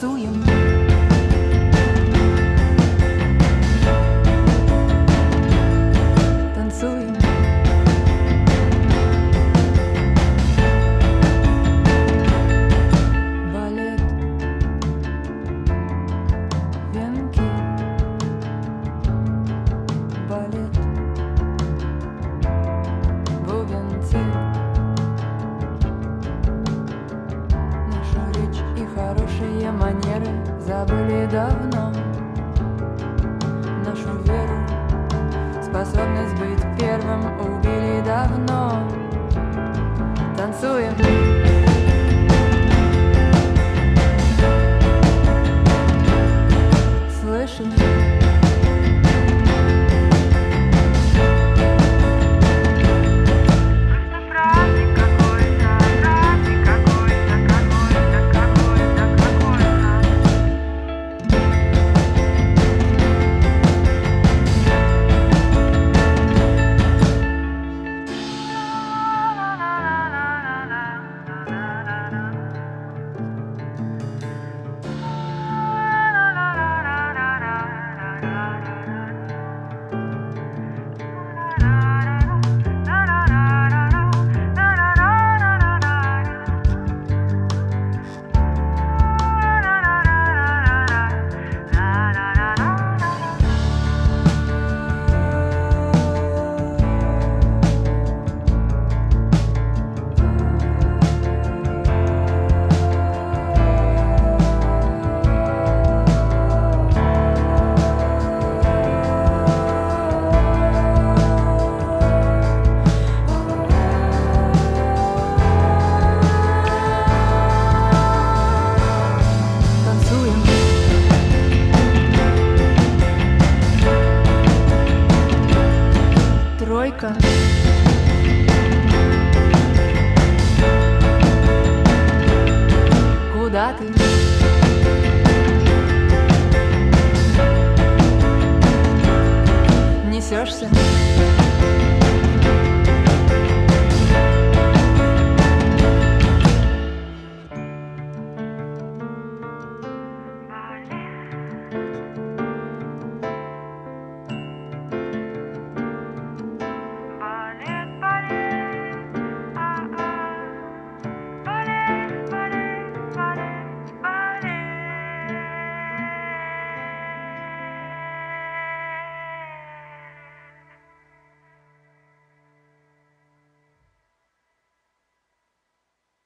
Suyum. манеры забыли давно. Нашу веру, способность быть первым убили давно. Танцуем.